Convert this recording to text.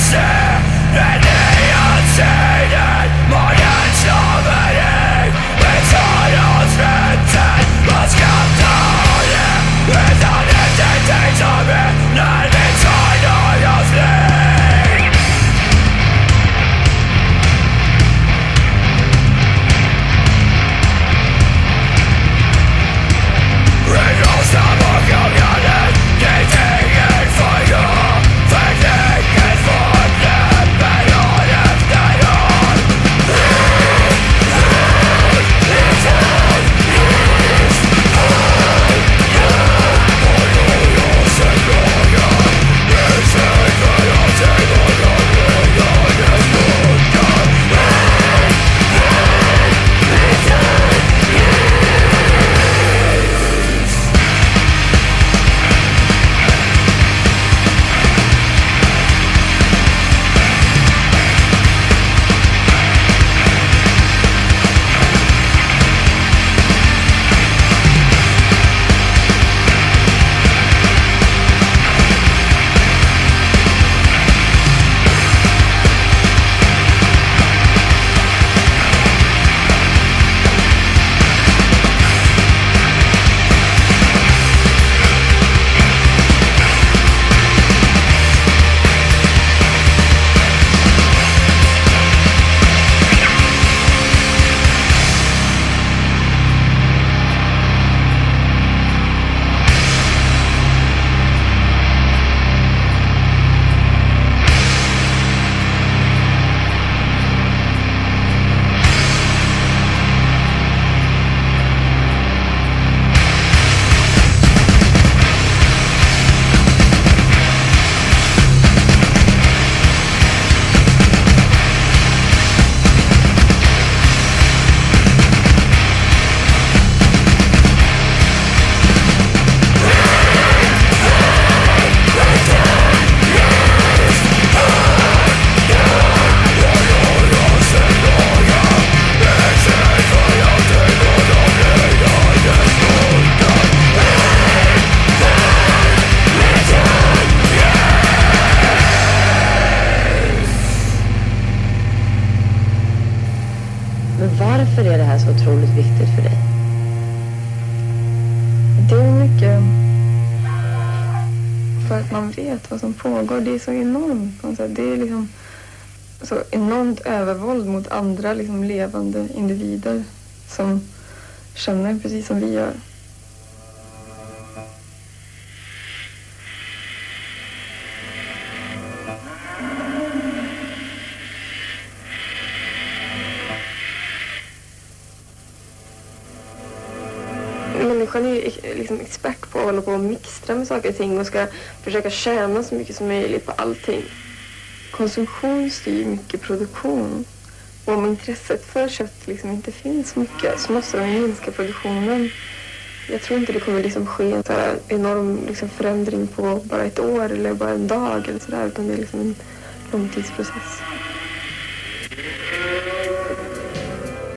It's Varför är det här så otroligt viktigt för dig? Det är mycket för att man vet vad som pågår. Det är så enormt. Det är liksom så enormt övervåld mot andra liksom, levande individer som känner precis som vi gör. Människan är ju liksom expert på att hålla på och mixtra med saker och ting och ska försöka tjäna så mycket som möjligt på allting. Konsumtion styr mycket produktion. Och om intresset för kött liksom inte finns mycket så måste de minska produktionen. Jag tror inte det kommer liksom ske en så här enorm liksom förändring på bara ett år eller bara en dag eller sådär utan det är liksom en långtidsprocess.